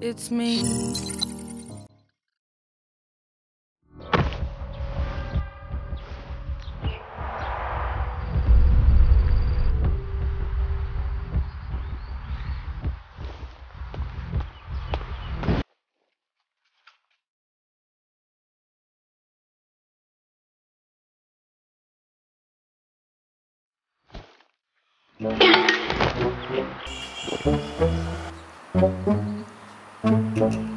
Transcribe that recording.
It's me. Ah!